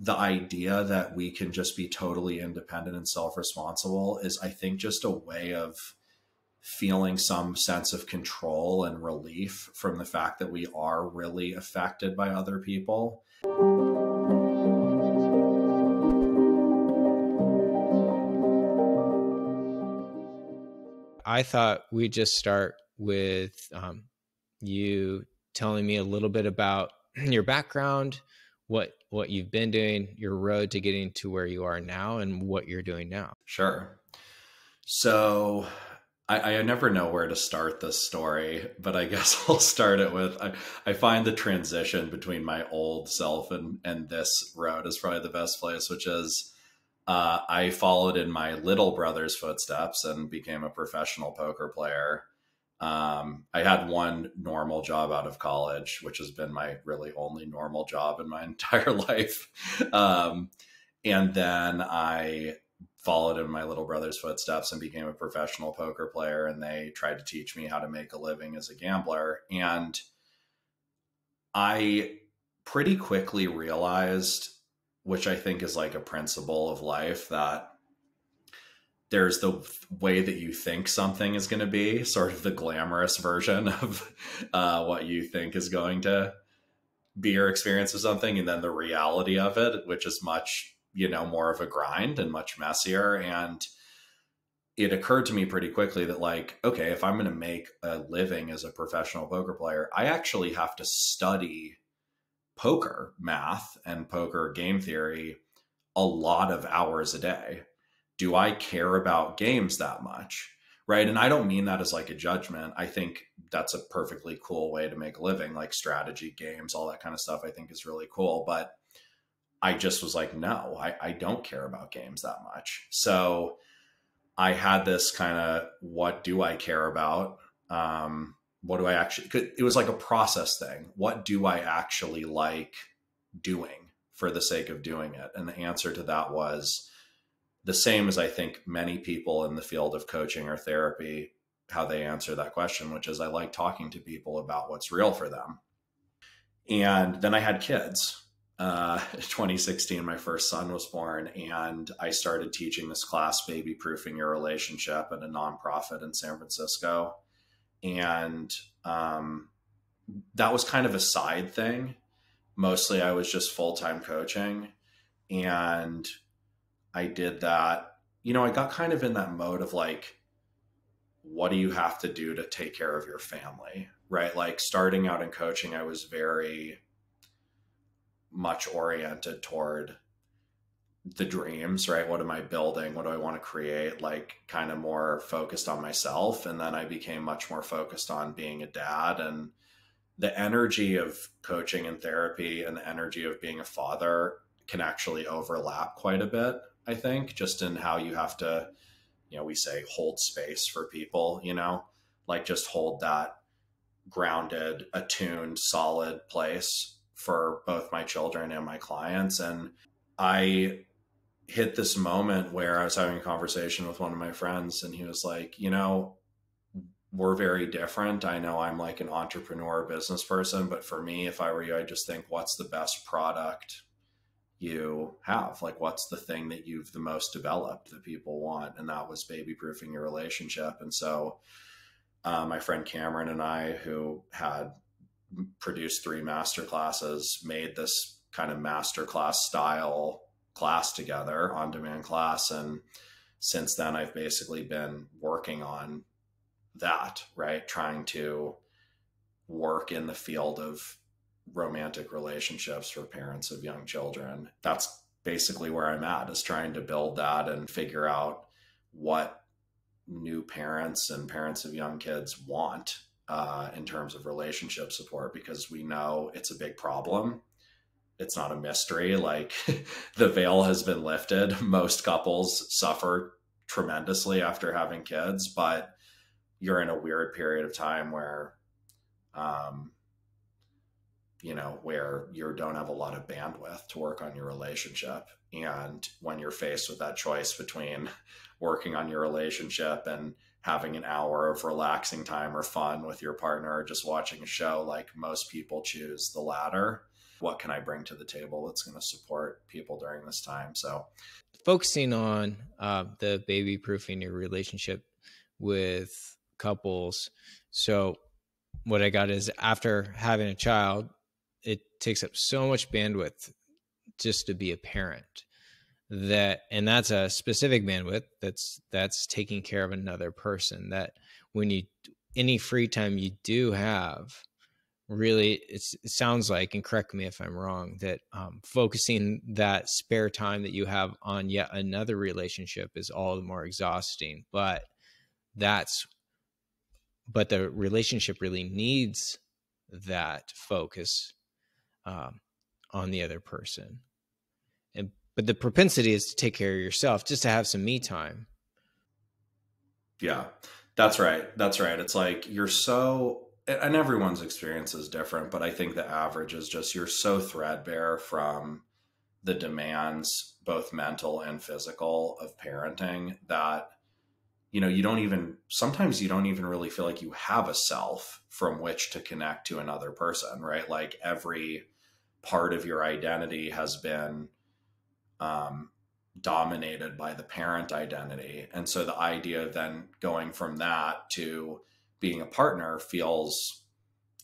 the idea that we can just be totally independent and self-responsible is i think just a way of feeling some sense of control and relief from the fact that we are really affected by other people. I thought we'd just start with um, you telling me a little bit about your background what what you've been doing, your road to getting to where you are now, and what you're doing now. Sure. So I, I never know where to start this story, but I guess I'll start it with I, I find the transition between my old self and, and this road is probably the best place, which is uh, I followed in my little brother's footsteps and became a professional poker player. Um, I had one normal job out of college, which has been my really only normal job in my entire life. Um, and then I followed in my little brother's footsteps and became a professional poker player. And they tried to teach me how to make a living as a gambler. And I pretty quickly realized, which I think is like a principle of life, that there's the way that you think something is going to be, sort of the glamorous version of uh, what you think is going to be your experience of something, and then the reality of it, which is much, you know, more of a grind and much messier. And it occurred to me pretty quickly that, like, okay, if I'm going to make a living as a professional poker player, I actually have to study poker math and poker game theory a lot of hours a day do I care about games that much? Right. And I don't mean that as like a judgment. I think that's a perfectly cool way to make a living, like strategy games, all that kind of stuff, I think is really cool. But I just was like, no, I, I don't care about games that much. So I had this kind of what do I care about? Um, what do I actually, it was like a process thing. What do I actually like doing for the sake of doing it? And the answer to that was, the same as I think many people in the field of coaching or therapy, how they answer that question, which is I like talking to people about what's real for them. And then I had kids. Uh, 2016, my first son was born, and I started teaching this class, Baby Proofing Your Relationship, at a nonprofit in San Francisco. And um, that was kind of a side thing. Mostly, I was just full time coaching. And I did that, you know, I got kind of in that mode of like, what do you have to do to take care of your family? Right. Like starting out in coaching, I was very much oriented toward the dreams, right? What am I building? What do I want to create? Like, kind of more focused on myself. And then I became much more focused on being a dad and the energy of coaching and therapy and the energy of being a father can actually overlap quite a bit. I think, just in how you have to, you know, we say hold space for people, you know, like just hold that grounded, attuned, solid place for both my children and my clients. And I hit this moment where I was having a conversation with one of my friends, and he was like, you know, we're very different. I know I'm like an entrepreneur business person, but for me, if I were you, I just think what's the best product you have? Like what's the thing that you've the most developed that people want? And that was baby proofing your relationship. And so uh, my friend cameron and i who had produced three master classes made this kind of master class style class together on demand class. And since then i've basically been working on that right? Trying to work in the field of romantic relationships for parents of young children. That's basically where I'm at is trying to build that and figure out what new parents and parents of young kids want uh, in terms of relationship support because we know it's a big problem. It's not a mystery. Like the veil has been lifted. Most couples suffer tremendously after having kids, but you're in a weird period of time where you know, where you don't have a lot of bandwidth to work on your relationship. And when you're faced with that choice between working on your relationship and having an hour of relaxing time or fun with your partner or just watching a show, like most people choose the latter. what can I bring to the table that's going to support people during this time. So, focusing on uh, the baby proofing your relationship with couples. So, what I got is after having a child, it takes up so much bandwidth just to be a parent that and that's a specific bandwidth that's that's taking care of another person that when you any free time you do have really it sounds like and correct me if i'm wrong that um, focusing that spare time that you have on yet another relationship is all the more exhausting but that's but the relationship really needs that focus um, on the other person. And but the propensity is to take care of yourself just to have some me time. Yeah that's right that's right. It's like you're so and everyone's experience is different but i think the average is just you're so threadbare from the demands both mental and physical of parenting that you know you don't even sometimes you don't even really feel like you have a self from which to connect to another person right? Like every part of your identity has been um, dominated by the parent identity. And so the idea of then going from that to being a partner feels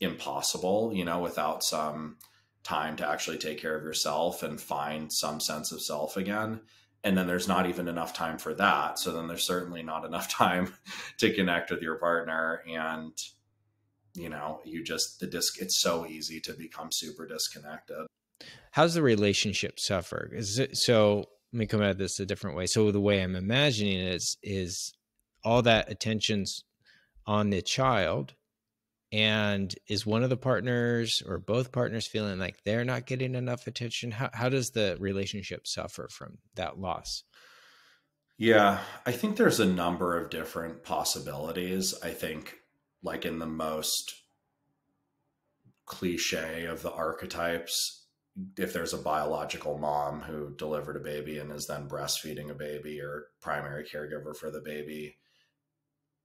impossible you know without some time to actually take care of yourself and find some sense of self again. And then there's not even enough time for that. So then there's certainly not enough time to connect with your partner. And you know you just the disc it's so easy to become super disconnected. How's the relationship suffer? Is it so let me come at this a different way. So the way i'm imagining it is is all that attention's on the child and is one of the partners or both partners feeling like they're not getting enough attention? How, how does the relationship suffer from that loss? Yeah i think there's a number of different possibilities. I think like in the most cliche of the archetypes if there's a biological mom who delivered a baby and is then breastfeeding a baby or primary caregiver for the baby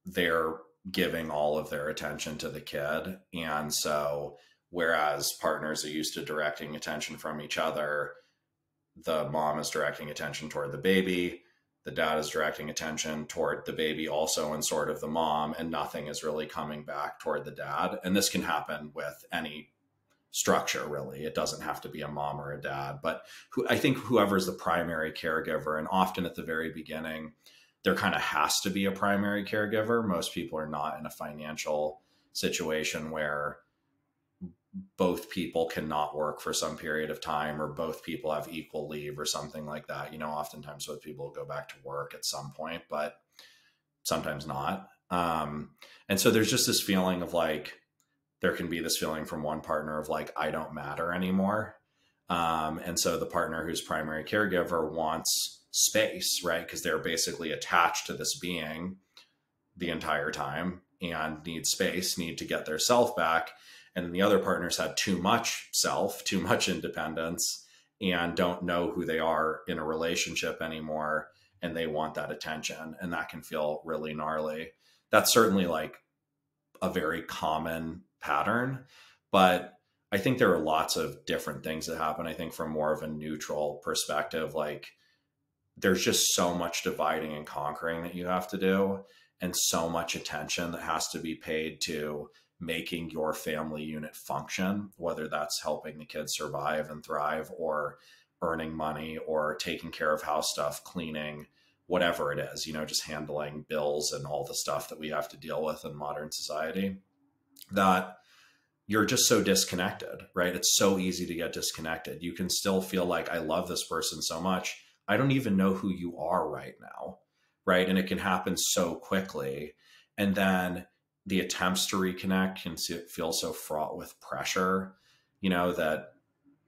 they're giving all of their attention to the kid. And so, whereas partners are used to directing attention from each other, the mom is directing attention toward the baby. The dad is directing attention toward the baby also and sort of the mom, and nothing is really coming back toward the dad. And this can happen with any structure, really. It doesn't have to be a mom or a dad, but who, I think whoever's the primary caregiver, and often at the very beginning, there kind of has to be a primary caregiver. Most people are not in a financial situation where both people cannot work for some period of time or both people have equal leave or something like that. You know, oftentimes both people go back to work at some point, but sometimes not. Um, and so there's just this feeling of like, there can be this feeling from one partner of like, I don't matter anymore. Um, and so the partner who's primary caregiver wants space, right? Because they're basically attached to this being the entire time and need space, need to get their self back. And the other partners have too much self, too much independence, and don't know who they are in a relationship anymore. And they want that attention. And that can feel really gnarly. That's certainly like a very common pattern. But I think there are lots of different things that happen. I think from more of a neutral perspective, like there's just so much dividing and conquering that you have to do and so much attention that has to be paid to making your family unit function whether that's helping the kids survive and thrive or earning money or taking care of house stuff cleaning whatever it is you know just handling bills and all the stuff that we have to deal with in modern society that you're just so disconnected right it's so easy to get disconnected you can still feel like i love this person so much I don't even know who you are right now. Right. And it can happen so quickly. And then the attempts to reconnect can feel so fraught with pressure, you know, that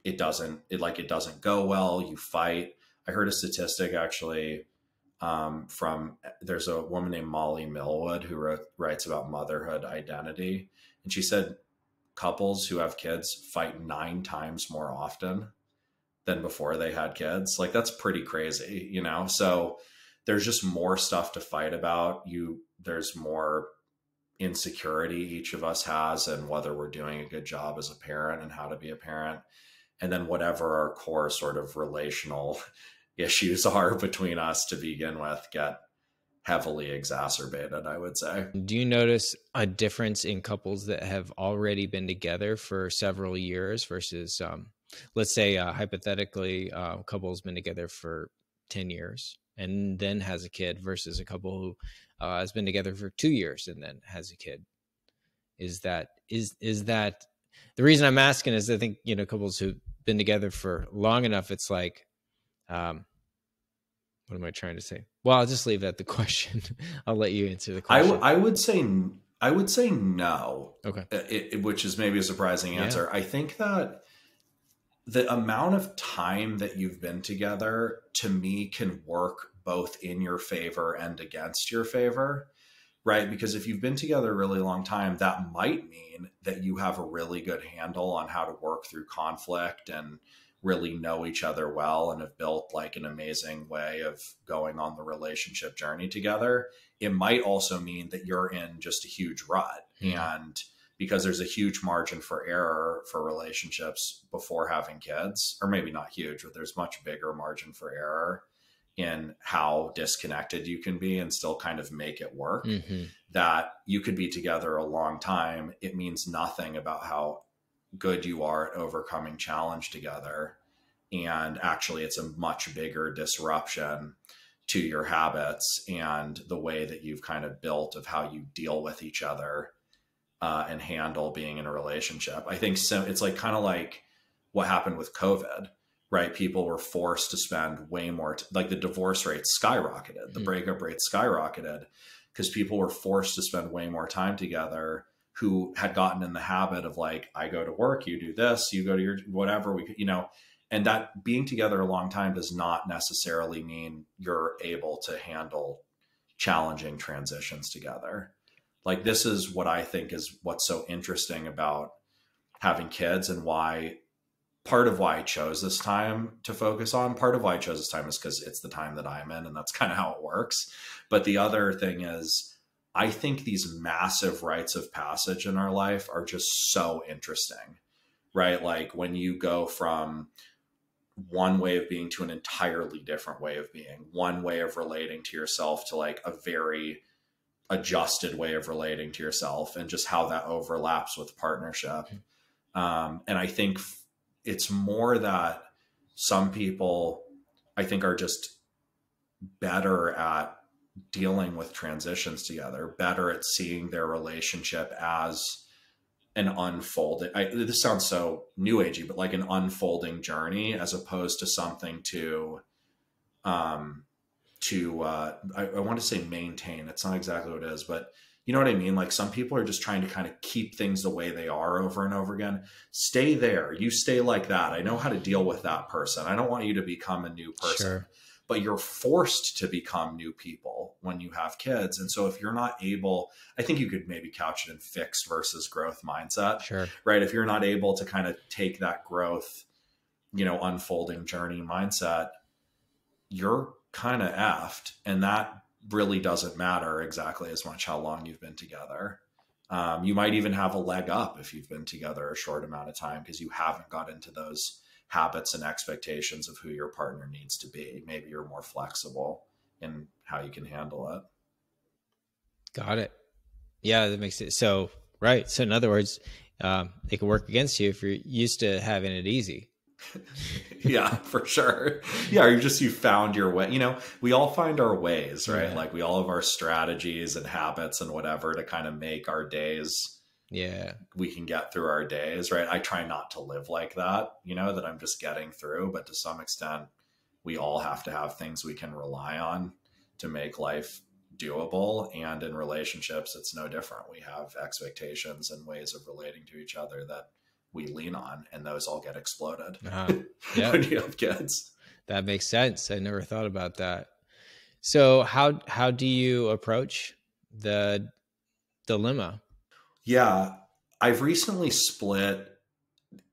it doesn't, it like it doesn't go well. You fight. I heard a statistic actually um, from there's a woman named Molly Millwood who wrote, writes about motherhood identity. And she said couples who have kids fight nine times more often than before they had kids. Like that's pretty crazy, you know? So there's just more stuff to fight about. You there's more insecurity each of us has and whether we're doing a good job as a parent and how to be a parent. and then whatever our core sort of relational issues are between us to begin with get heavily exacerbated i would say do you notice a difference in couples that have already been together for several years versus um, let's say uh, hypothetically uh, a couple has been together for 10 years and then has a kid versus a couple who uh, has been together for two years and then has a kid. Is that is is that the reason i'm asking is i think you know couples who've been together for long enough it's like um what am i trying to say? Well i'll just leave that the question. I'll let you answer the question. I would say i would say no. Okay. It, it, which is maybe a surprising answer. Yeah. i think that the amount of time that you've been together to me can work both in your favor and against your favor right? Because if you've been together a really long time that might mean that you have a really good handle on how to work through conflict and really know each other well and have built like an amazing way of going on the relationship journey together. It might also mean that you're in just a huge rut and because there's a huge margin for error for relationships before having kids, or maybe not huge, but there's much bigger margin for error in how disconnected you can be and still kind of make it work. Mm-hmm. That you could be together a long time. It means nothing about how good you are at overcoming challenge together. And actually, it's a much bigger disruption to your habits and the way that you've kind of built of how you deal with each other uh, and handle being in a relationship. I think so. It's like kind of like what happened with COVID, right? People were forced to spend way more, t- like the divorce rate skyrocketed, the mm-hmm. breakup rate skyrocketed because people were forced to spend way more time together who had gotten in the habit of like, I go to work, you do this, you go to your whatever, we, you know, and that being together a long time does not necessarily mean you're able to handle challenging transitions together like this is what I think is what's so interesting about having kids and why part of why I chose this time to focus on. Part of why I chose this time is because it's the time that I'm in and that's kind of how it works. But the other thing is, I think these massive rites of passage in our life are just so interesting, right? Like when you go from one way of being to an entirely different way of being, one way of relating to yourself to like a very adjusted way of relating to yourself and just how that overlaps with partnership. Um, and I think it's more that some people, I think, are just better at dealing with transitions together, better at seeing their relationship as an unfolding. I, this sounds so new agey, but like an unfolding journey as opposed to something to um, to uh, I, I, want to say maintain. It's not exactly what it is, but you know what I mean. Like some people are just trying to kind of keep things the way they are over and over again. Stay there. You stay like that. I know how to deal with that person. I don't want you to become a new person. Sure. But you're forced to become new people when you have kids. And so if you're not able, I think you could maybe couch it in fixed versus growth mindset. Sure. Right. If you're not able to kind of take that growth, you know, unfolding journey mindset, you're kind of effed. And that really doesn't matter exactly as much how long you've been together. Um, you might even have a leg up if you've been together a short amount of time because you haven't got into those habits and expectations of who your partner needs to be. Maybe you're more flexible in how you can handle it. Got it. Yeah, that makes it so right. So in other words, um, it can work against you if you're used to having it easy. yeah, for sure. Yeah, you just you found your way. You know, we all find our ways, right? Yeah. Like we all have our strategies and habits and whatever to kind of make our days. Yeah, we can get through our days, right? I try not to live like that. You know, that I'm just getting through, but to some extent, we all have to have things we can rely on to make life doable. And in relationships, it's no different. We have expectations and ways of relating to each other that we lean on, and those all get exploded uh, yeah. when you have kids. That makes sense. I never thought about that. So how how do you approach the dilemma? Yeah, I've recently split.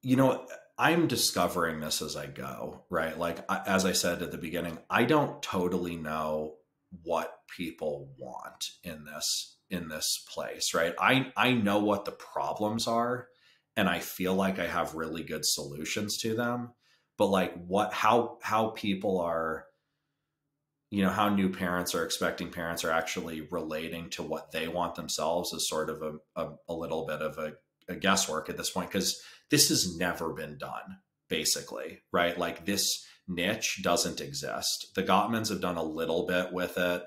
You know, I'm discovering this as I go, right? Like as I said at the beginning, I don't totally know what people want in this in this place, right? I I know what the problems are and I feel like I have really good solutions to them. But like what how how people are you know how new parents or expecting parents are actually relating to what they want themselves is sort of a, a, a little bit of a, a guesswork at this point because this has never been done basically right? Like this niche doesn't exist. The gottmans have done a little bit with it.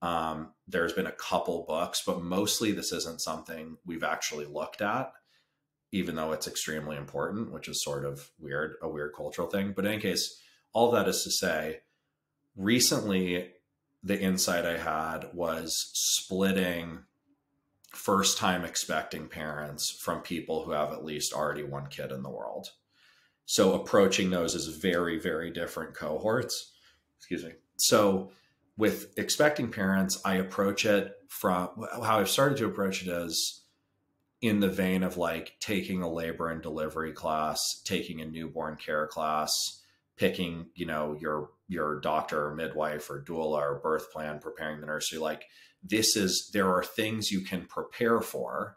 Um, there's been a couple books but mostly this isn't something we've actually looked at even though it's extremely important which is sort of weird a weird cultural thing but in any case all that is to say recently the insight I had was splitting first time expecting parents from people who have at least already one kid in the world. So approaching those as very, very different cohorts. Excuse me. So with expecting parents, I approach it from how I've started to approach it as in the vein of like taking a labor and delivery class, taking a newborn care class, picking, you know, your your doctor or midwife or doula or birth plan, preparing the nursery. Like this is there are things you can prepare for,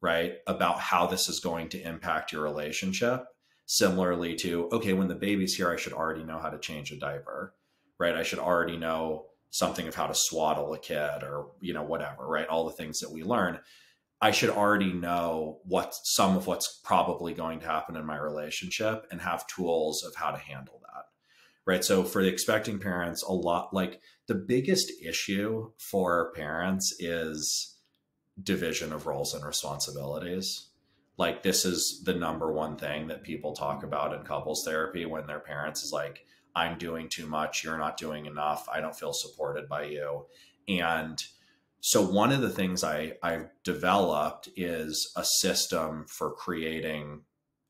right? About how this is going to impact your relationship. Similarly to, okay, when the baby's here, I should already know how to change a diaper, right? I should already know something of how to swaddle a kid or, you know, whatever, right? All the things that we learn. I should already know what some of what's probably going to happen in my relationship and have tools of how to handle that. Right. So for the expecting parents, a lot like the biggest issue for parents is division of roles and responsibilities. Like this is the number one thing that people talk about in couples therapy when their parents is like, I'm doing too much, you're not doing enough, I don't feel supported by you. And so one of the things I, I've developed is a system for creating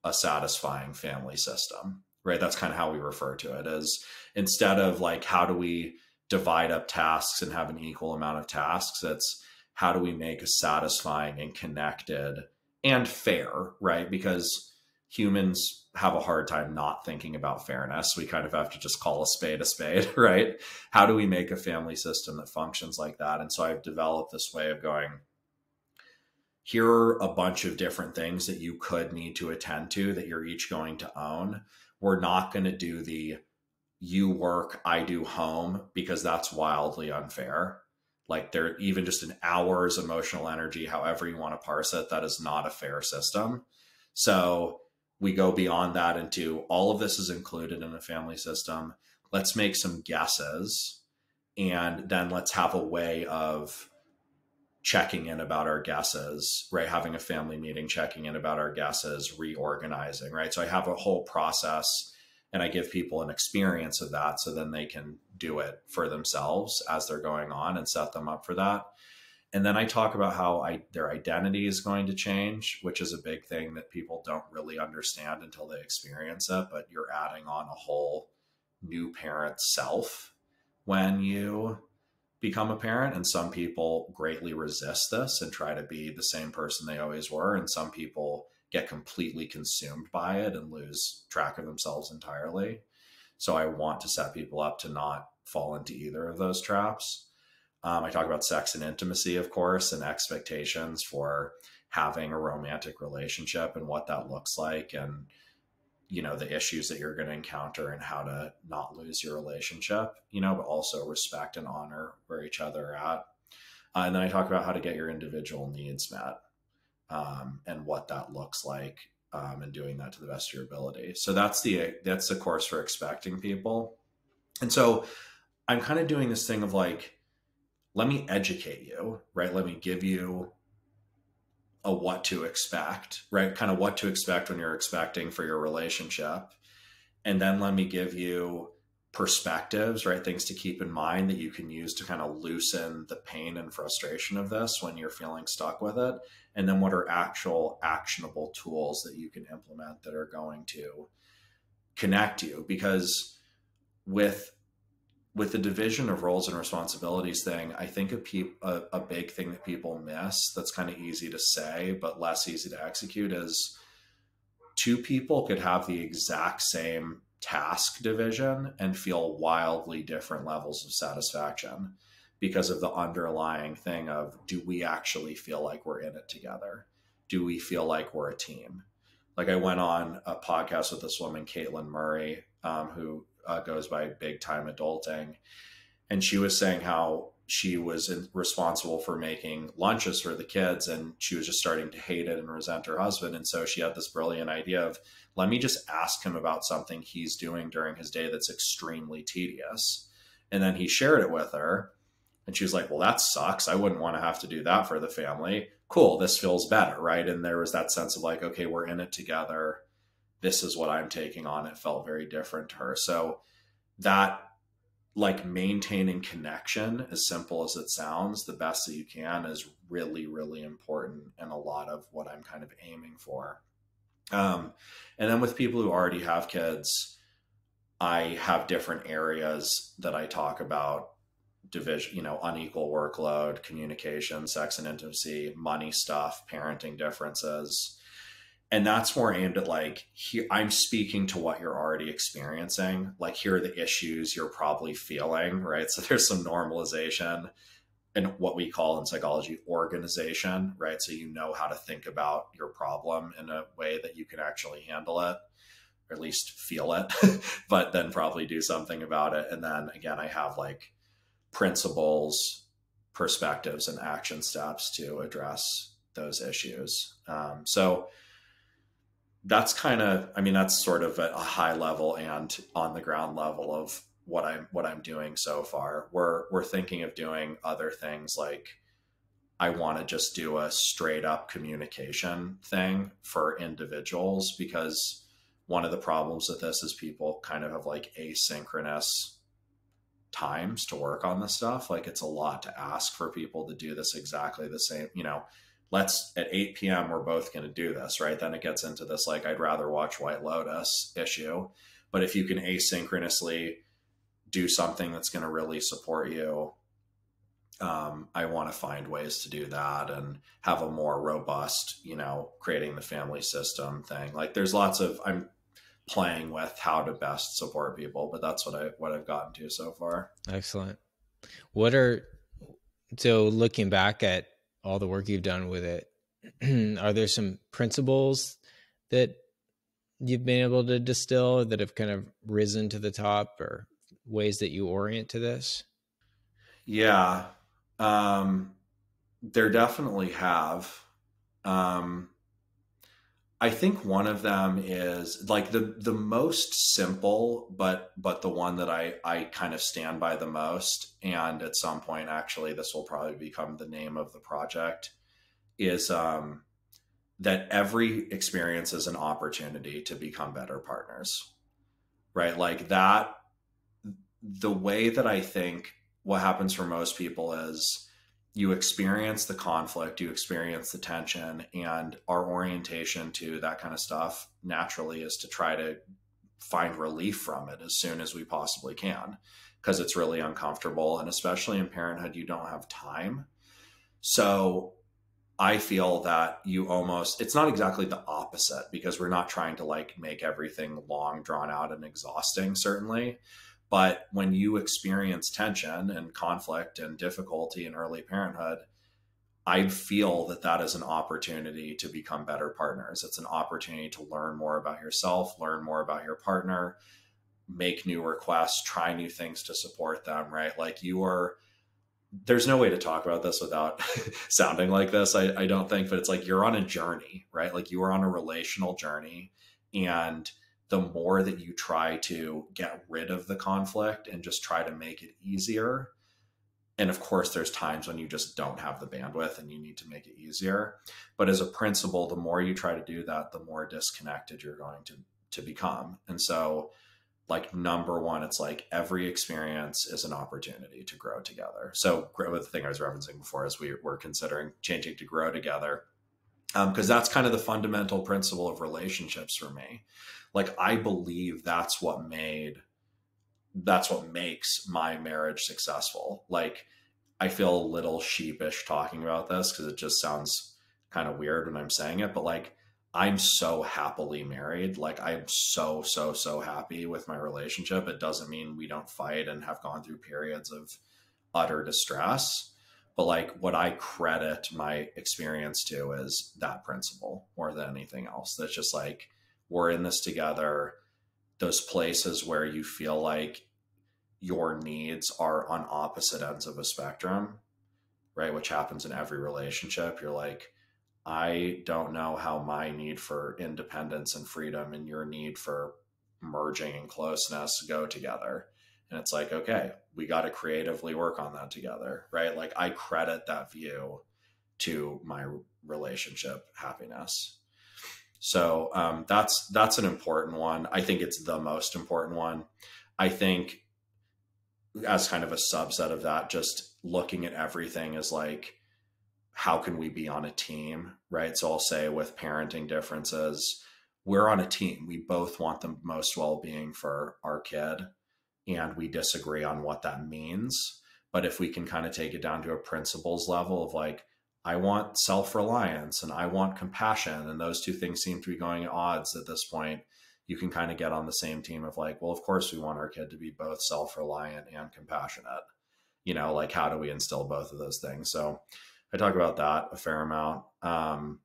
a satisfying family system, right? That's kind of how we refer to it as instead of like, how do we divide up tasks and have an equal amount of tasks? It's how do we make a satisfying and connected and fair, right? Because humans have a hard time not thinking about fairness. We kind of have to just call a spade a spade, right? How do we make a family system that functions like that? And so I've developed this way of going, here are a bunch of different things that you could need to attend to that you're each going to own. We're not going to do the you work, I do home because that's wildly unfair. Like there, even just an hour's emotional energy, however you want to parse it, that is not a fair system. So we go beyond that into all of this is included in a family system. Let's make some guesses and then let's have a way of checking in about our guesses, right? Having a family meeting, checking in about our guesses, reorganizing, right? So I have a whole process and I give people an experience of that so then they can do it for themselves as they're going on and set them up for that and then I talk about how I, their identity is going to change, which is a big thing that people don't really understand until they experience it. But you're adding on a whole new parent self when you become a parent. And some people greatly resist this and try to be the same person they always were. And some people get completely consumed by it and lose track of themselves entirely. So I want to set people up to not fall into either of those traps. Um, I talk about sex and intimacy, of course, and expectations for having a romantic relationship and what that looks like, and you know the issues that you're going to encounter and how to not lose your relationship. You know, but also respect and honor where each other are at. Uh, and then I talk about how to get your individual needs met um, and what that looks like, um, and doing that to the best of your ability. So that's the that's the course for expecting people. And so I'm kind of doing this thing of like let me educate you, right? Let me give you a what to expect, right? Kind of what to expect when you're expecting for your relationship. And then let me give you perspectives, right? Things to keep in mind that you can use to kind of loosen the pain and frustration of this when you're feeling stuck with it. And then what are actual actionable tools that you can implement that are going to connect you? Because with with the division of roles and responsibilities thing, I think a, pe- a, a big thing that people miss that's kind of easy to say, but less easy to execute is two people could have the exact same task division and feel wildly different levels of satisfaction because of the underlying thing of do we actually feel like we're in it together? Do we feel like we're a team? like I went on a podcast with this woman, Caitlin Murray, um, who uh, goes by Big Time Adulting, and she was saying how she was responsible for making lunches for the kids, and she was just starting to hate it and resent her husband, and so she had this brilliant idea of let me just ask him about something he's doing during his day that's extremely tedious, and then he shared it with her. And she was like, Well, that sucks. I wouldn't want to have to do that for the family. Cool, this feels better, right? And there was that sense of like, okay, we're in it together. This is what I'm taking on. It felt very different to her. So that like maintaining connection, as simple as it sounds, the best that you can is really, really important and a lot of what I'm kind of aiming for. Um, and then with people who already have kids, I have different areas that I talk about division, you know, unequal workload, communication, sex and intimacy, money stuff, parenting differences. And that's more aimed at like, here, I'm speaking to what you're already experiencing. Like, here are the issues you're probably feeling, right? So there's some normalization and what we call in psychology organization, right? So you know how to think about your problem in a way that you can actually handle it or at least feel it, but then probably do something about it. And then again, I have like principles, perspectives, and action steps to address those issues. Um, so that's kind of, I mean, that's sort of a, high level and on the ground level of what I'm what I'm doing so far. We're we're thinking of doing other things like I want to just do a straight up communication thing for individuals because one of the problems with this is people kind of have like asynchronous times to work on this stuff. Like it's a lot to ask for people to do this exactly the same, you know, let's at 8 p.m. we're both going to do this, right? Then it gets into this like I'd rather watch White Lotus issue. But if you can asynchronously do something that's going to really support you, um, I want to find ways to do that and have a more robust, you know, creating the family system thing. Like there's lots of I'm playing with how to best support people, but that's what I what I've gotten to so far. Excellent. What are so looking back at all the work you've done with it, are there some principles that you've been able to distill that have kind of risen to the top or ways that you orient to this? Yeah. Um there definitely have. Um I think one of them is like the the most simple, but but the one that I I kind of stand by the most, and at some point, actually, this will probably become the name of the project. Is um, that every experience is an opportunity to become better partners, right? Like that. The way that I think what happens for most people is you experience the conflict, you experience the tension, and our orientation to that kind of stuff naturally is to try to find relief from it as soon as we possibly can because it's really uncomfortable. And especially in parenthood, you don't have time. So I feel that you almost, it's not exactly the opposite because we're not trying to like make everything long, drawn out, and exhausting, certainly but when you experience tension and conflict and difficulty in early parenthood, I feel that that is an opportunity to become better partners. It's an opportunity to learn more about yourself, learn more about your partner, make new requests, try new things to support them, right? Like you are, there's no way to talk about this without sounding like this, I, I don't think, but it's like you're on a journey, right? Like you are on a relational journey and the more that you try to get rid of the conflict and just try to make it easier. And of course, there's times when you just don't have the bandwidth and you need to make it easier. But as a principle, the more you try to do that, the more disconnected you're going to, to become. And so, like, number one, it's like every experience is an opportunity to grow together. So, the thing I was referencing before is we were considering changing to grow together because um, that's kind of the fundamental principle of relationships for me like i believe that's what made that's what makes my marriage successful. Like i feel a little sheepish talking about this because it just sounds kind of weird when i'm saying it but like i'm so happily married. Like i'm so so so happy with my relationship. It doesn't mean we don't fight and have gone through periods of utter distress but like what I credit my experience to is that principle more than anything else. That's just like we're in this together. Those places where you feel like your needs are on opposite ends of a spectrum, right? Which happens in every relationship. You're like, I don't know how my need for independence and freedom and your need for merging and closeness go together. And it's like, okay, we got to creatively work on that together, right? Like I credit that view to my relationship happiness. So um, that's that's an important one. I think it's the most important one. I think as kind of a subset of that, just looking at everything is like, how can we be on a team, right? So I'll say with parenting differences, we're on a team. We both want the most well being for our kid, and we disagree on what that means. But if we can kind of take it down to a principles level of like, I want self reliance and I want compassion, and those two things seem to be going at odds at this point, you can kind of get on the same team of like, well, of course, we want our kid to be both self reliant and compassionate. You know, like, how do we instill both of those things? So I talk about that a fair amount. Um,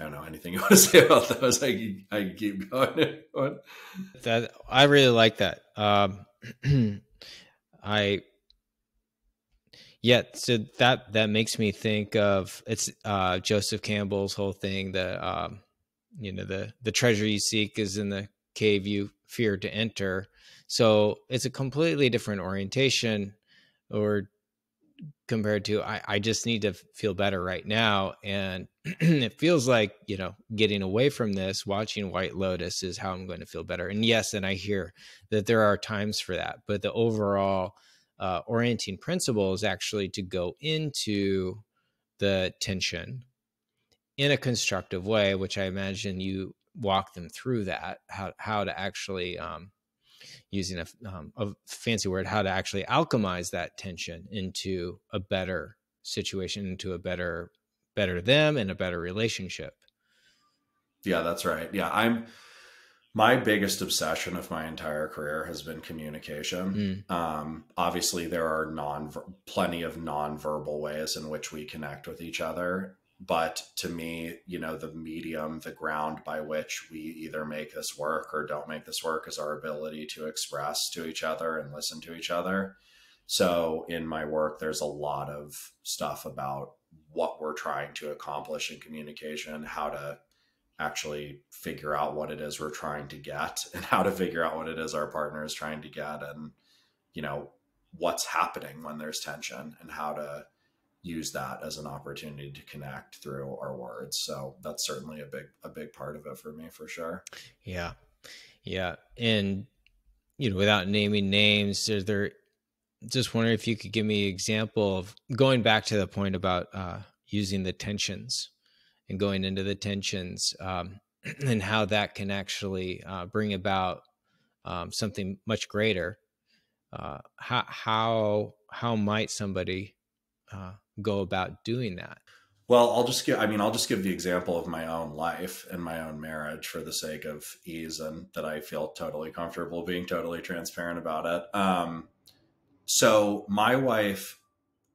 I don't know anything you want to say about those. I I keep going. that I really like that. Um, I yeah, so that that makes me think of it's uh, Joseph Campbell's whole thing. The um, you know the the treasure you seek is in the cave you fear to enter. So it's a completely different orientation, or compared to I, I just need to feel better right now and it feels like you know getting away from this watching white lotus is how i'm going to feel better and yes and i hear that there are times for that but the overall uh, orienting principle is actually to go into the tension in a constructive way which i imagine you walk them through that how, how to actually um, using a, um, a fancy word, how to actually alchemize that tension into a better situation, into a better, better them and a better relationship. Yeah, that's right. Yeah, I'm. My biggest obsession of my entire career has been communication. Mm. Um, obviously, there are non plenty of nonverbal ways in which we connect with each other, but to me you know the medium the ground by which we either make this work or don't make this work is our ability to express to each other and listen to each other so in my work there's a lot of stuff about what we're trying to accomplish in communication how to actually figure out what it is we're trying to get and how to figure out what it is our partner is trying to get and you know what's happening when there's tension and how to use that as an opportunity to connect through our words. So that's certainly a big a big part of it for me for sure. Yeah. Yeah. And you know, without naming names, is there just wondering if you could give me an example of going back to the point about uh, using the tensions and going into the tensions um, and how that can actually uh, bring about um, something much greater. Uh, how how how might somebody uh, go about doing that? Well, I'll just give, I mean, I'll just give the example of my own life and my own marriage for the sake of ease and that I feel totally comfortable being totally transparent about it. Um, so my wife,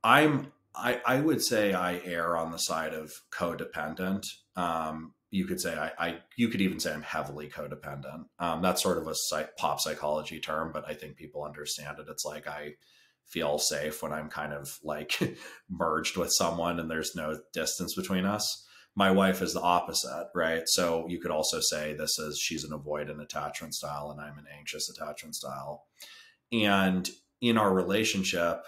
I'm, I, I would say I err on the side of codependent. Um, you could say I, I, you could even say I'm heavily codependent. Um, that's sort of a psych, pop psychology term, but I think people understand it. It's like I, feel safe when I'm kind of like merged with someone and there's no distance between us. My wife is the opposite, right? So you could also say this is she's an avoidant attachment style and I'm an anxious attachment style. And in our relationship,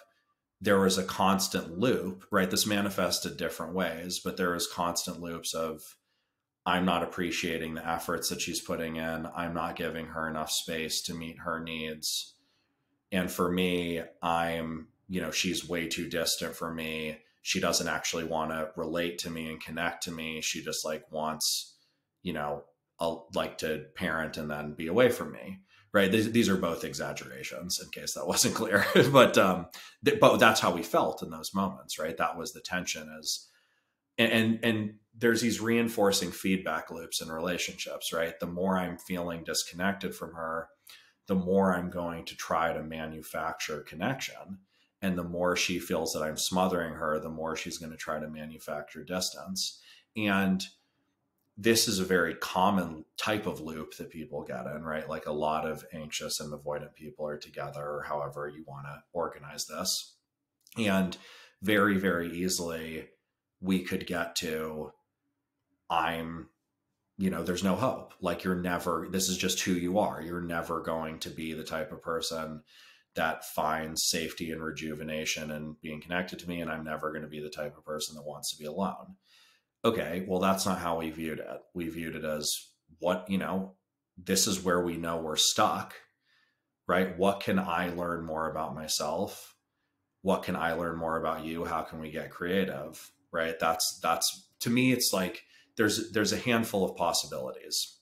there was a constant loop, right? This manifested different ways, but there was constant loops of I'm not appreciating the efforts that she's putting in. I'm not giving her enough space to meet her needs and for me, I'm, you know, she's way too distant for me. She doesn't actually want to relate to me and connect to me. She just like wants, you know, a, like to parent and then be away from me. Right. These, these are both exaggerations in case that wasn't clear, but, um, th- but that's how we felt in those moments. Right. That was the tension as, and, and, and there's these reinforcing feedback loops in relationships, right? The more I'm feeling disconnected from her, the more I'm going to try to manufacture connection. And the more she feels that I'm smothering her, the more she's going to try to manufacture distance. And this is a very common type of loop that people get in, right? Like a lot of anxious and avoidant people are together, or however you want to organize this. And very, very easily, we could get to I'm, you know, there's no hope. Like you're never, this is just who you are. You're never going to be the type of person that finds safety and rejuvenation and being connected to me. And I'm never going to be the type of person that wants to be alone okay, well, that's not how we viewed it. We viewed it as what, you know, this is where we know we're stuck, right? What can I learn more about myself? What can I learn more about you? How can we get creative? Right? That's, that's, to me, it's like there's, there's a handful of possibilities.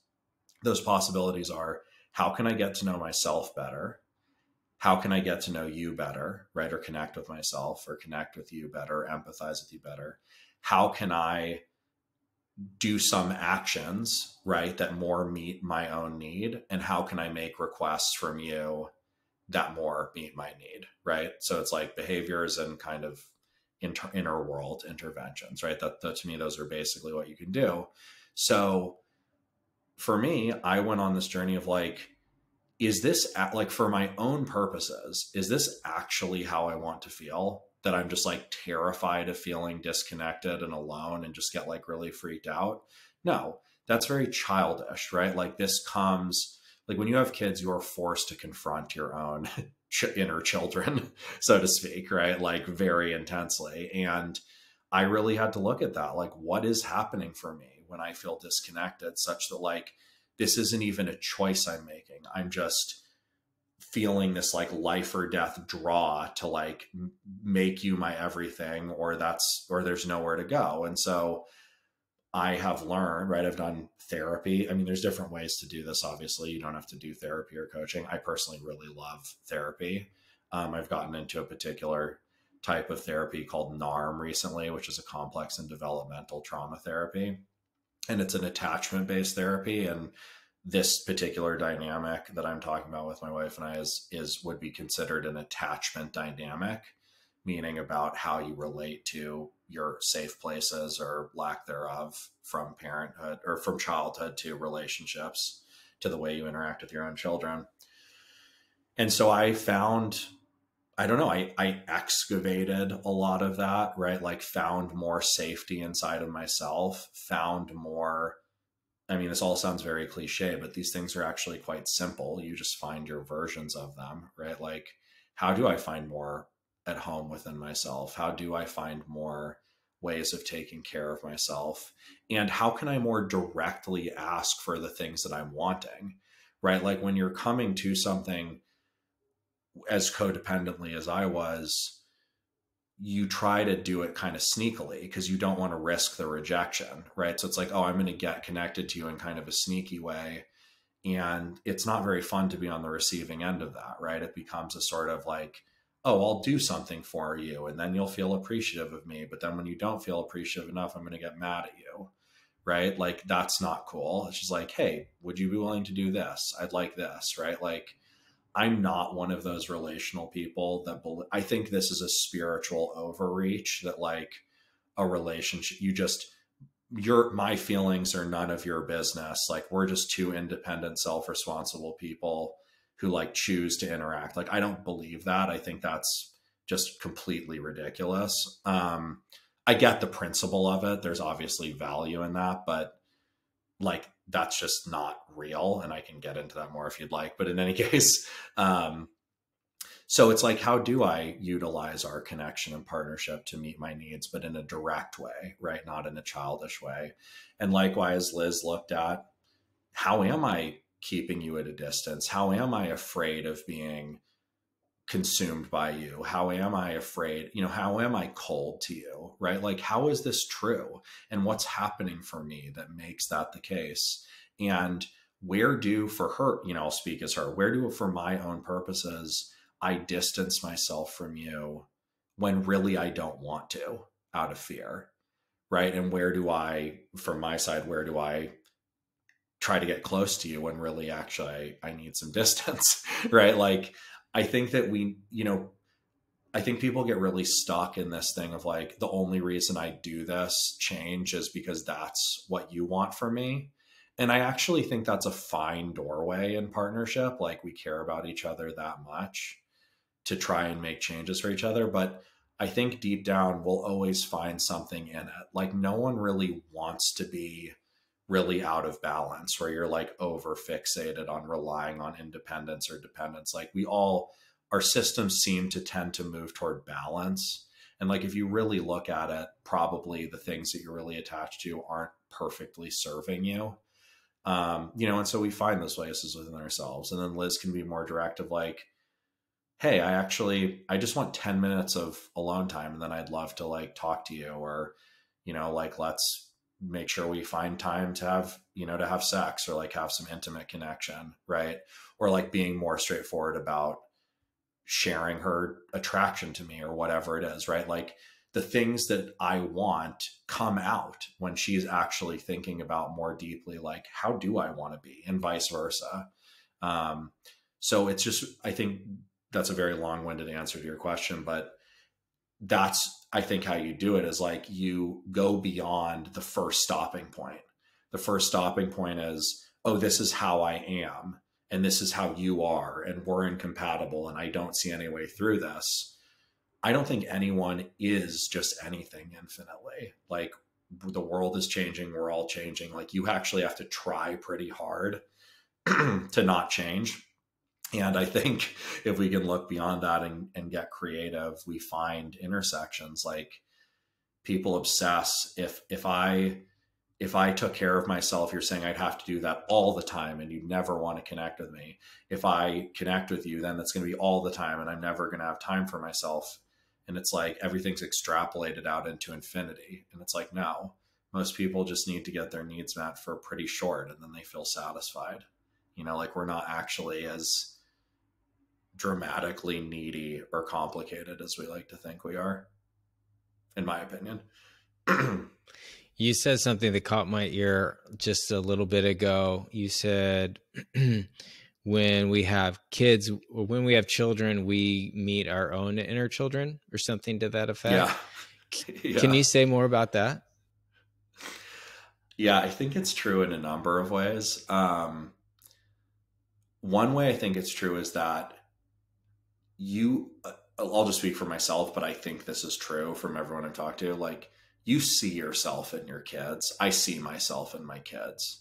Those possibilities are how can I get to know myself better? How can I get to know you better, right? Or connect with myself or connect with you better, empathize with you better? How can I do some actions, right, that more meet my own need? And how can I make requests from you that more meet my need, right? So it's like behaviors and kind of inter- inner world interventions, right? That, that to me, those are basically what you can do. So for me, I went on this journey of like, is this like for my own purposes, is this actually how I want to feel? That I'm just like terrified of feeling disconnected and alone and just get like really freaked out. No, that's very childish, right? Like this comes like when you have kids, you are forced to confront your own inner children, so to speak, right? Like very intensely. And I really had to look at that. Like, what is happening for me when I feel disconnected, such that like this isn't even a choice I'm making? I'm just feeling this like life or death draw to like make you my everything or that's or there's nowhere to go. And so i have learned right i've done therapy. I mean there's different ways to do this obviously. You don't have to do therapy or coaching. I personally really love therapy. Um, i've gotten into a particular type of therapy called narm recently which is a complex and developmental trauma therapy. And it's an attachment based therapy and this particular dynamic that I'm talking about with my wife and I is is would be considered an attachment dynamic, meaning about how you relate to your safe places or lack thereof from parenthood or from childhood to relationships to the way you interact with your own children. And so I found I don't know, I, I excavated a lot of that, right? Like found more safety inside of myself, found more I mean, this all sounds very cliche, but these things are actually quite simple. You just find your versions of them, right? Like, how do I find more at home within myself? How do I find more ways of taking care of myself? And how can I more directly ask for the things that I'm wanting, right? Like, when you're coming to something as codependently as I was, you try to do it kind of sneakily because you don't want to risk the rejection, right? So it's like, oh, I'm going to get connected to you in kind of a sneaky way. And it's not very fun to be on the receiving end of that, right? It becomes a sort of like, oh, I'll do something for you and then you'll feel appreciative of me. But then when you don't feel appreciative enough, I'm going to get mad at you, right? Like, that's not cool. It's just like, hey, would you be willing to do this? I'd like this, right? Like, I'm not one of those relational people that believe, I think this is a spiritual overreach that like a relationship you just your my feelings are none of your business. Like we're just two independent self-responsible people who like choose to interact. Like I don't believe that. I think that's just completely ridiculous. Um I get the principle of it. There's obviously value in that but like that's just not real and i can get into that more if you'd like but in any case um so it's like how do i utilize our connection and partnership to meet my needs but in a direct way right? Not in a childish way. And likewise liz looked at how am i keeping you at a distance? How am i afraid of being consumed by you? How am I afraid? You know, how am I cold to you? Right? Like, how is this true? And what's happening for me that makes that the case? And where do, for her, you know, I'll speak as her, where do, for my own purposes, I distance myself from you when really I don't want to out of fear? Right. And where do I, from my side, where do I try to get close to you when really actually I, I need some distance? right. Like, I think that we, you know, I think people get really stuck in this thing of like the only reason I do this change is because that's what you want from me. And I actually think that's a fine doorway in partnership. Like we care about each other that much to try and make changes for each other. But I think deep down we'll always find something in it. Like no one really wants to be really out of balance where you're like over fixated on relying on independence or dependence. Like we all, our systems seem to tend to move toward balance. And like if you really look at it, probably the things that you're really attached to aren't perfectly serving you. Um, you know, and so we find those places within ourselves. And then Liz can be more direct of like, hey, I actually I just want 10 minutes of alone time and then I'd love to like talk to you or, you know, like let's make sure we find time to have, you know, to have sex or like have some intimate connection, right? Or like being more straightforward about sharing her attraction to me or whatever it is, right? Like the things that I want come out when she's actually thinking about more deeply, like, how do I want to be, and vice versa. Um, so it's just, I think that's a very long winded answer to your question, but that's, I think, how you do it is like you go beyond the first stopping point. The first stopping point is, oh, this is how I am, and this is how you are, and we're incompatible, and I don't see any way through this I don't think anyone is just anything infinitely. Like the world is changing, we're all changing. Like you actually have to try pretty hard to not change. And I think if we can look beyond that and, and get creative, we find intersections like people obsess. If if I if I took care of myself, you're saying I'd have to do that all the time and you'd never want to connect with me. If I connect with you, then that's going to be all the time and I'm never going to have time for myself and it's like everything's extrapolated out into infinity and it's like no most people just need to get their needs met for pretty short and then they feel satisfied you know like we're not actually as dramatically needy or complicated as we like to think we are in my opinion. You said something that caught my ear just a little bit ago. You said when we have kids or when we have children we meet our own inner children or something to that effect. Yeah. yeah. can you say more about that? Yeah i think it's true in a number of ways. Um, one way i think it's true is that you uh, i'll just speak for myself but i think this is true from everyone i've talked to like you see yourself in your kids i see myself in my kids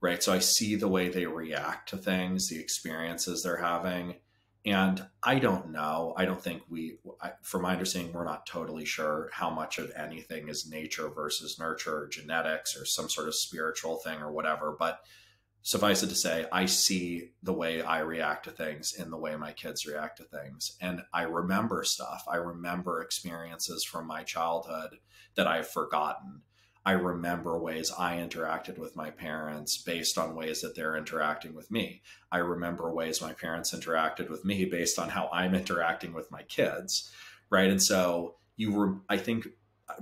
right? So I see the way they react to things, the experiences they're having. And I don't know. I don't think we, from my understanding, we're not totally sure how much of anything is nature versus nurture or genetics or some sort of spiritual thing or whatever. But suffice it to say, I see the way I react to things in the way my kids react to things. And I remember stuff. I remember experiences from my childhood that I've forgotten I remember ways I interacted with my parents based on ways that they're interacting with me. I remember ways my parents interacted with me based on how I'm interacting with my kids. Right. And so you were, I think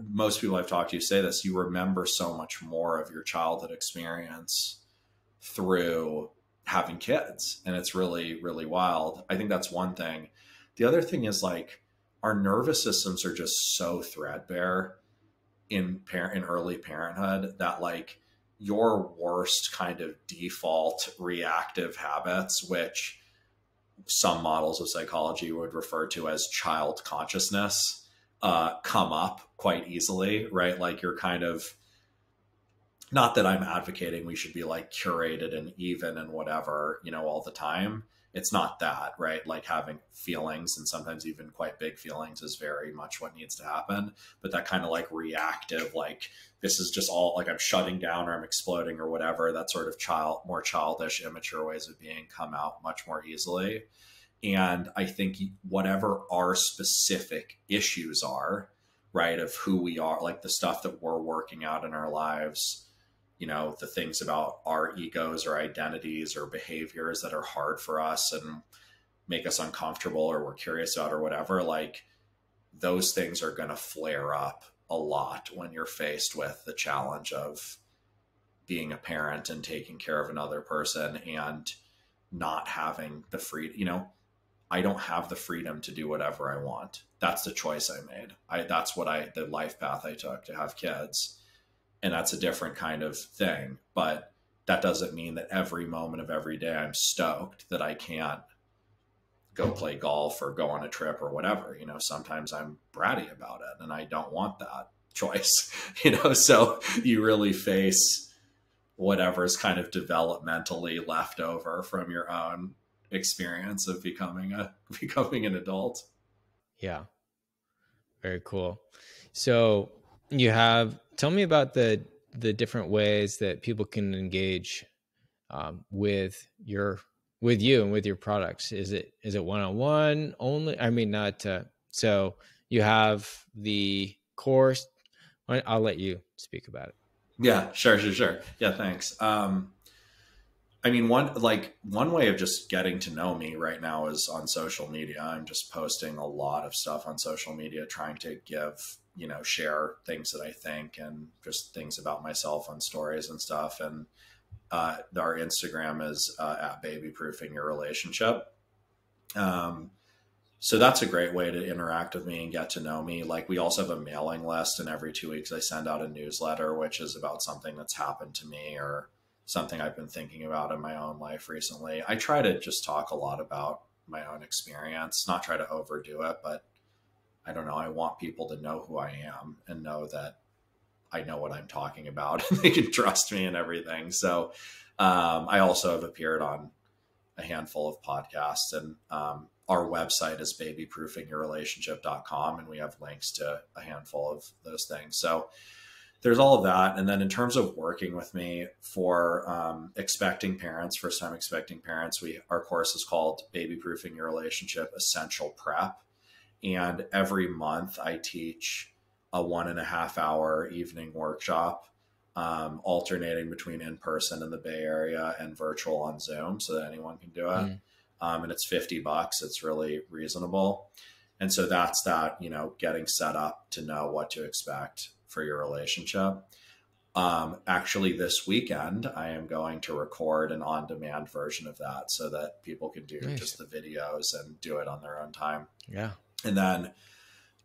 most people I've talked to say this, you remember so much more of your childhood experience through having kids. And it's really, really wild. I think that's one thing. The other thing is like our nervous systems are just so threadbare in parent in early parenthood that like your worst kind of default reactive habits which some models of psychology would refer to as child consciousness uh, come up quite easily right like you're kind of not that i'm advocating we should be like curated and even and whatever you know all the time it's not that, right? Like having feelings and sometimes even quite big feelings is very much what needs to happen. But that kind of like reactive, like this is just all like I'm shutting down or I'm exploding or whatever, that sort of child, more childish, immature ways of being come out much more easily. And I think whatever our specific issues are, right, of who we are, like the stuff that we're working out in our lives, you know the things about our egos or identities or behaviors that are hard for us and make us uncomfortable or we're curious about or whatever like those things are going to flare up a lot when you're faced with the challenge of being a parent and taking care of another person and not having the free you know I don't have the freedom to do whatever I want. That's the choice I made. I that's what I the life path I took to have kids. And that's a different kind of thing, but that doesn't mean that every moment of every day I'm stoked that I can't go play golf or go on a trip or whatever. You know, sometimes I'm bratty about it and I don't want that choice, you know, so you really face whatever is kind of developmentally left over from your own experience of becoming a becoming an adult. Yeah. Very cool. So you have tell me about the the different ways that people can engage um, with your with you and with your products. Is it is it one on one only? I mean, not uh, so you have the course. I'll let you speak about it. Yeah, sure, sure, sure. Yeah, thanks. Um, I mean, one like one way of just getting to know me right now is on social media. I'm just posting a lot of stuff on social media, trying to give you know share things that I think and just things about myself on stories and stuff. And uh, our Instagram is uh, at baby proofing your relationship. Um, so that's a great way to interact with me and get to know me. Like we also have a mailing list, and every two weeks I send out a newsletter, which is about something that's happened to me or something I've been thinking about in my own life recently. I try to just talk a lot about my own experience, not try to overdo it, but I don't know. I want people to know who I am and know that I know what I'm talking about and they can trust me and everything. So um, I also have appeared on a handful of podcasts and um, our website is babyproofingyourrelationship.com and we have links to a handful of those things. So there's all of that. And then in terms of working with me for um, expecting parents, first time expecting parents, we our course is called Baby Proofing Your Relationship Essential Prep. And every month I teach a one and a half hour evening workshop, um, alternating between in person in the Bay Area and virtual on Zoom so that anyone can do it. Mm. Um, and it's 50 bucks. It's really reasonable. And so that's that, you know, getting set up to know what to expect for your relationship. Um, actually, this weekend, I am going to record an on demand version of that so that people can do nice. just the videos and do it on their own time. Yeah. And then,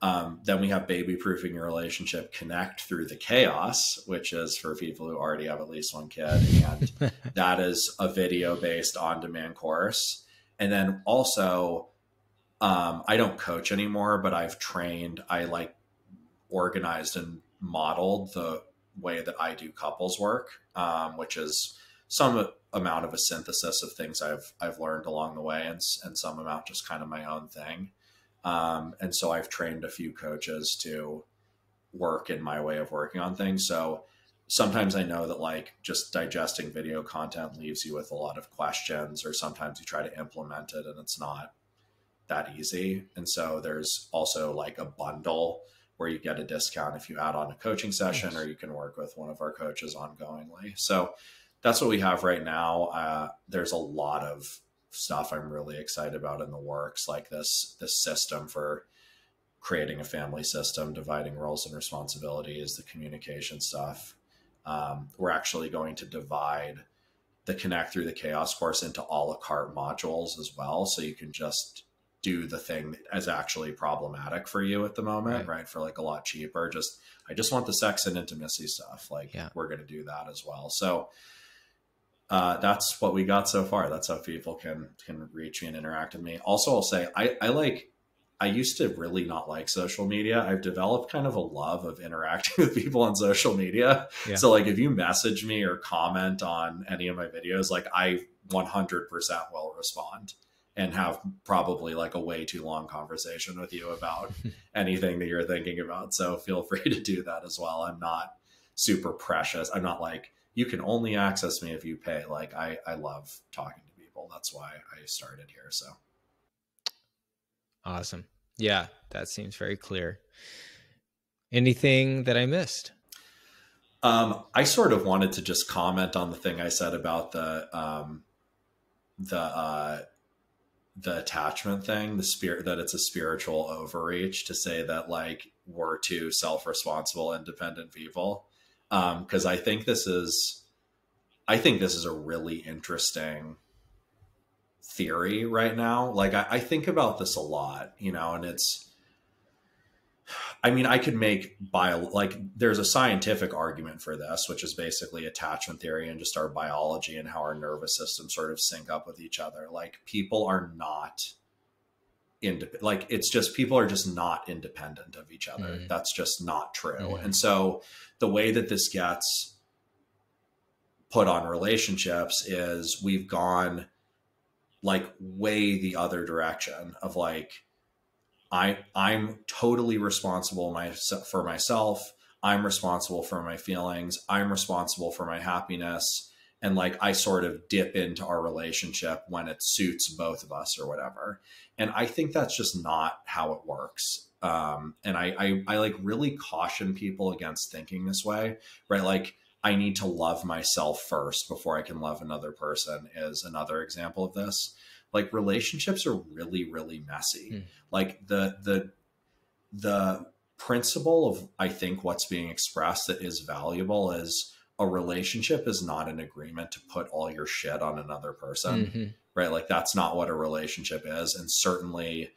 um, then we have baby proofing your relationship connect through the chaos, which is for people who already have at least one kid. And that is a video based on demand course. And then also, um, I don't coach anymore, but I've trained, I like organized and modeled the way that I do couples work, um, which is some amount of a synthesis of things I've I've learned along the way, and and some amount just kind of my own thing. Um, and so I've trained a few coaches to work in my way of working on things. So sometimes I know that like just digesting video content leaves you with a lot of questions, or sometimes you try to implement it and it's not that easy. And so there's also like a bundle where you get a discount if you add on a coaching session or you can work with one of our coaches ongoingly. So that's what we have right now. Uh, there's a lot of stuff I'm really excited about in the works, like this this system for creating a family system, dividing roles and responsibilities, the communication stuff. Um, we're actually going to divide the connect through the chaos course into a la carte modules as well, so you can just do the thing as actually problematic for you at the moment, right. right? For like a lot cheaper. Just I just want the sex and intimacy stuff. Like yeah. we're gonna do that as well. So uh, that's what we got so far. That's how people can can reach me and interact with me. Also, I'll say I, I like I used to really not like social media. I've developed kind of a love of interacting with people on social media. Yeah. So like if you message me or comment on any of my videos, like I 100% will respond and have probably like a way too long conversation with you about anything that you're thinking about. So feel free to do that as well. I'm not super precious. I'm not like you can only access me if you pay. Like I I love talking to people. That's why I started here. So awesome. Yeah, that seems very clear. Anything that I missed? Um, I sort of wanted to just comment on the thing I said about the um, the uh, the attachment thing, the spirit that it's a spiritual overreach to say that like we're two self-responsible, independent people. Um, cause I think this is, I think this is a really interesting theory right now. Like I, I think about this a lot, you know, and it's I mean, I could make bio like there's a scientific argument for this, which is basically attachment theory and just our biology and how our nervous system sort of sync up with each other. Like people are not independent. Like it's just people are just not independent of each other. Mm. That's just not true. Mm. And so the way that this gets put on relationships is we've gone like way the other direction of like I I'm totally responsible my, for myself. I'm responsible for my feelings. I'm responsible for my happiness. And like I sort of dip into our relationship when it suits both of us or whatever. And I think that's just not how it works. Um, and I, I I like really caution people against thinking this way, right? Like I need to love myself first before I can love another person is another example of this like relationships are really really messy mm. like the the the principle of i think what's being expressed that is valuable is a relationship is not an agreement to put all your shit on another person mm-hmm. right like that's not what a relationship is and certainly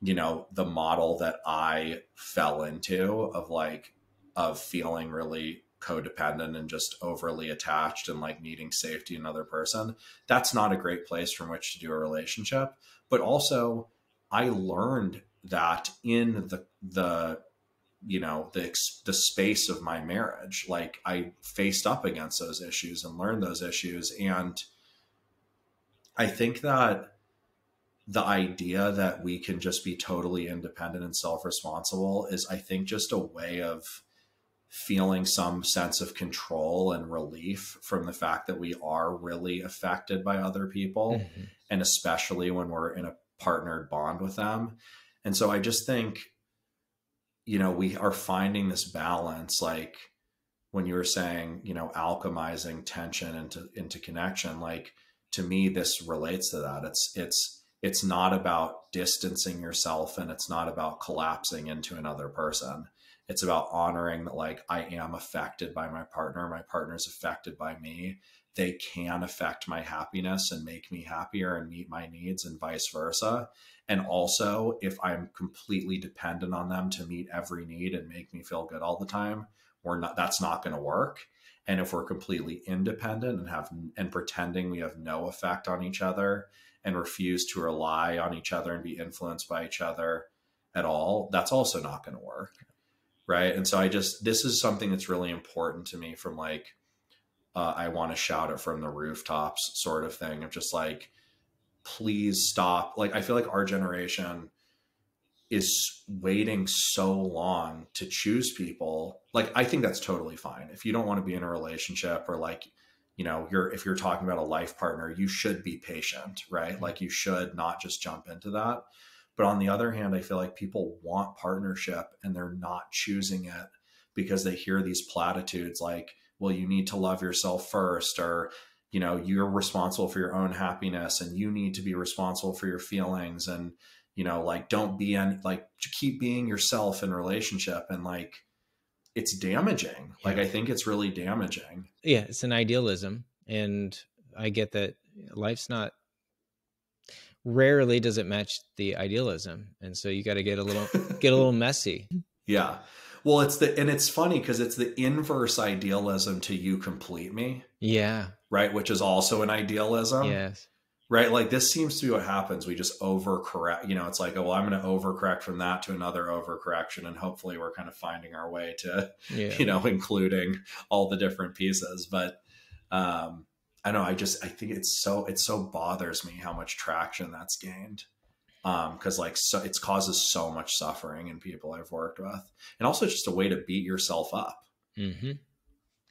you know the model that i fell into of like of feeling really codependent and just overly attached and like needing safety in another person, that's not a great place from which to do a relationship. But also, I learned that in the the you know the the space of my marriage. Like i faced up against those issues and learned those issues. And i think that the idea that we can just be totally independent and self-responsible is i think just a way of feeling some sense of control and relief from the fact that we are really affected by other people mm-hmm. and especially when we're in a partnered bond with them. And so i just think you know we are finding this balance like when you were saying you know alchemizing tension into into connection like to me this relates to that. It's it's it's not about distancing yourself and it's not about collapsing into another person. It's about honoring that like i am affected by my partner my partner's affected by me they can affect my happiness and make me happier and meet my needs and vice versa. And also if i'm completely dependent on them to meet every need and make me feel good all the time we're not that's not going to work. And if we're completely independent and have and pretending we have no effect on each other and refuse to rely on each other and be influenced by each other at all that's also not going to work. Right? And so i just this is something that's really important to me from like uh, i want to shout it from the rooftops sort of thing of just like please stop. Like i feel like our generation is waiting so long to choose people. Like i think that's totally fine. If you don't want to be in a relationship or like you know you're if you're talking about a life partner you should be patient right? Like you should not just jump into that. But on the other hand, I feel like people want partnership and they're not choosing it because they hear these platitudes like, well, you need to love yourself first, or, you know, you're responsible for your own happiness and you need to be responsible for your feelings. And, you know, like, don't be any, like, keep being yourself in relationship. And like, it's damaging. Yeah. Like, I think it's really damaging. Yeah. It's an idealism. And I get that life's not rarely does it match the idealism and so you got to get a little get a little messy yeah well it's the and it's funny because it's the inverse idealism to you complete me yeah right which is also an idealism yes right like this seems to be what happens we just overcorrect you know it's like oh well i'm going to overcorrect from that to another overcorrection and hopefully we're kind of finding our way to yeah. you know including all the different pieces but um I know. I just I think it's so it so bothers me how much traction that's gained. Um, because like so it causes so much suffering in people I've worked with, and also just a way to beat yourself up. Mm-hmm.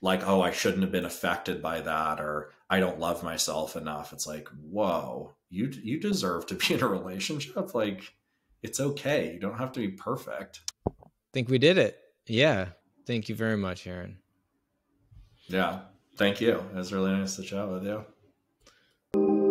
Like, oh, I shouldn't have been affected by that, or I don't love myself enough. It's like, whoa, you you deserve to be in a relationship. Like, it's okay. You don't have to be perfect. I think we did it. Yeah. Thank you very much, Aaron. Yeah. Thank you. It was really nice to chat with you.